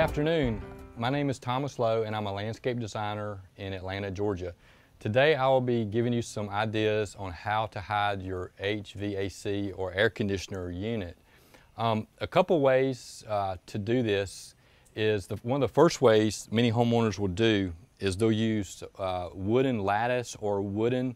afternoon. My name is Thomas Lowe and I'm a landscape designer in Atlanta, Georgia. Today I will be giving you some ideas on how to hide your HVAC or air conditioner unit. Um, a couple ways uh, to do this is the, one of the first ways many homeowners will do is they'll use uh, wooden lattice or wooden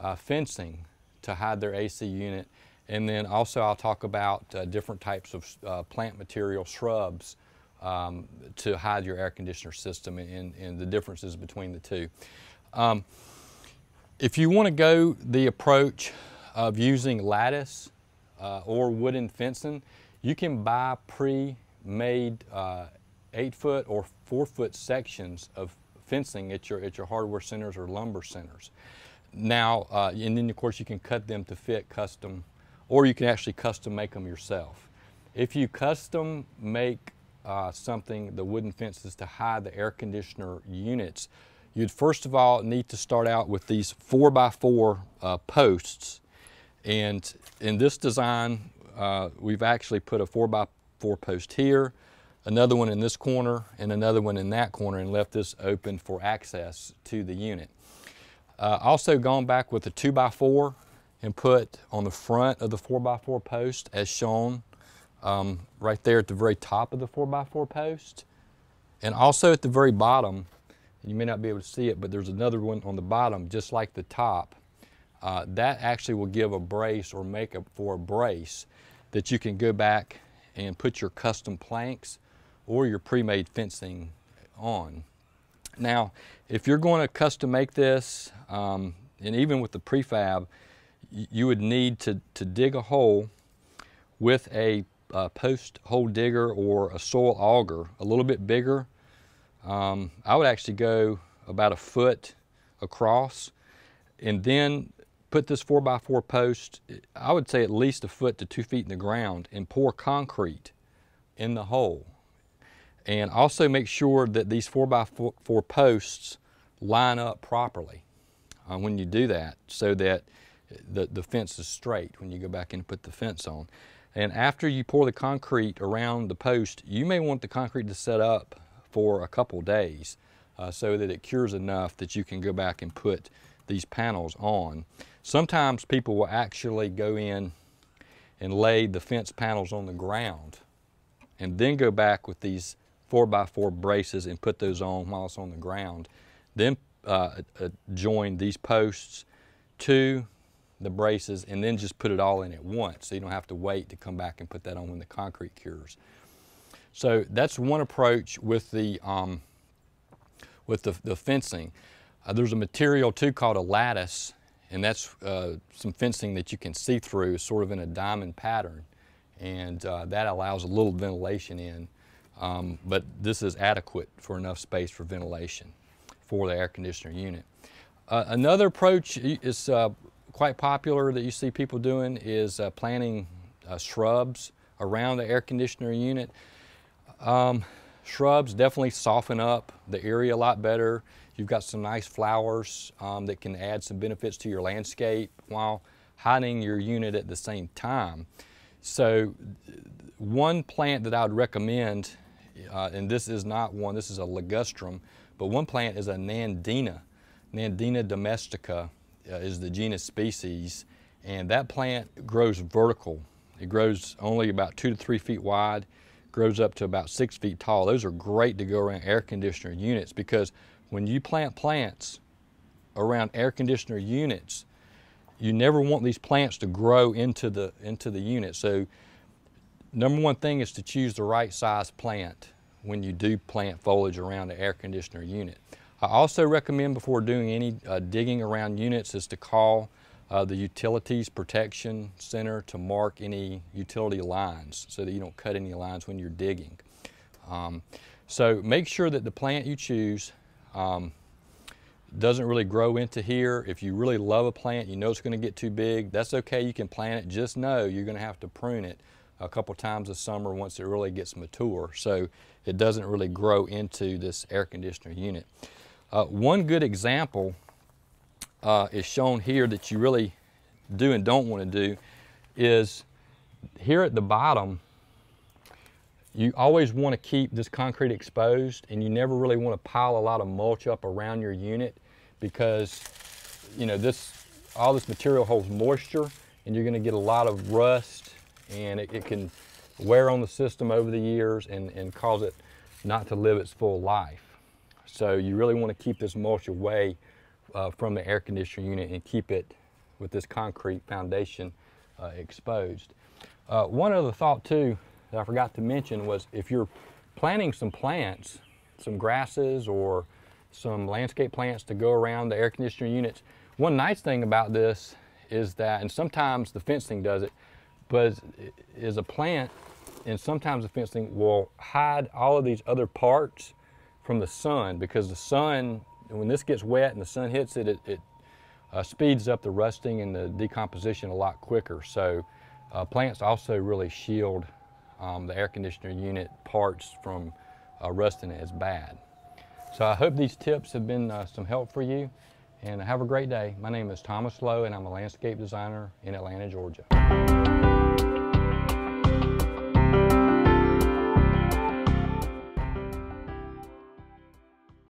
uh, fencing to hide their AC unit. And then also I'll talk about uh, different types of uh, plant material, shrubs, um, to hide your air conditioner system and, and the differences between the two. Um, if you want to go the approach of using lattice uh, or wooden fencing, you can buy pre-made uh, eight foot or four foot sections of fencing at your, at your hardware centers or lumber centers. Now, uh, and then of course you can cut them to fit custom, or you can actually custom make them yourself. If you custom make uh, something, the wooden fences to hide the air conditioner units, you'd first of all need to start out with these four by four uh, posts. And in this design, uh, we've actually put a four by four post here, another one in this corner, and another one in that corner, and left this open for access to the unit. Uh, also gone back with a two by four and put on the front of the four by four post as shown um, right there at the very top of the 4x4 post. And also at the very bottom, you may not be able to see it, but there's another one on the bottom just like the top. Uh, that actually will give a brace or make up for a brace that you can go back and put your custom planks or your pre-made fencing on. Now, if you're going to custom make this, um, and even with the prefab, you would need to, to dig a hole with a uh, post hole digger or a soil auger, a little bit bigger. Um, I would actually go about a foot across and then put this 4x4 post, I would say at least a foot to two feet in the ground and pour concrete in the hole. And also make sure that these 4x4 posts line up properly uh, when you do that so that the, the fence is straight when you go back and put the fence on. And after you pour the concrete around the post, you may want the concrete to set up for a couple days uh, so that it cures enough that you can go back and put these panels on. Sometimes people will actually go in and lay the fence panels on the ground and then go back with these 4x4 braces and put those on while it's on the ground. Then uh, uh, join these posts to the braces, and then just put it all in at once. So you don't have to wait to come back and put that on when the concrete cures. So that's one approach with the, um, with the, the fencing. Uh, there's a material too called a lattice, and that's uh, some fencing that you can see through sort of in a diamond pattern. And uh, that allows a little ventilation in, um, but this is adequate for enough space for ventilation for the air conditioner unit. Uh, another approach is uh, quite popular that you see people doing is uh, planting uh, shrubs around the air conditioner unit. Um, shrubs definitely soften up the area a lot better. You've got some nice flowers um, that can add some benefits to your landscape while hiding your unit at the same time. So one plant that I would recommend, uh, and this is not one, this is a ligustrum, but one plant is a Nandina, Nandina domestica uh, is the genus species, and that plant grows vertical. It grows only about two to three feet wide, grows up to about six feet tall. Those are great to go around air conditioner units because when you plant plants around air conditioner units, you never want these plants to grow into the, into the unit. So number one thing is to choose the right size plant when you do plant foliage around the air conditioner unit. I also recommend before doing any uh, digging around units is to call uh, the Utilities Protection Center to mark any utility lines so that you don't cut any lines when you're digging. Um, so make sure that the plant you choose um, doesn't really grow into here. If you really love a plant, you know it's going to get too big, that's okay, you can plant it. Just know you're going to have to prune it a couple times a summer once it really gets mature so it doesn't really grow into this air conditioner unit. Uh, one good example uh, is shown here that you really do and don't want to do is here at the bottom, you always want to keep this concrete exposed and you never really want to pile a lot of mulch up around your unit because you know this all this material holds moisture and you're going to get a lot of rust and it, it, can wear on the system over the years and, and cause it not to live its full life. So you really want to keep this mulch away uh, from the air conditioner unit and keep it with this concrete foundation uh, exposed. Uh, one other thought too that I forgot to mention was if you're planting some plants, some grasses or some landscape plants to go around the air conditioner units, one nice thing about this is that, and sometimes the fencing does it, but is a plant and sometimes the fencing will hide all of these other parts from the sun because the sun, when this gets wet and the sun hits it, it, it uh, speeds up the rusting and the decomposition a lot quicker. So uh, plants also really shield um, the air conditioner unit parts from uh, rusting as bad. So I hope these tips have been uh, some help for you and have a great day. My name is Thomas Lowe and I'm a landscape designer in Atlanta, Georgia.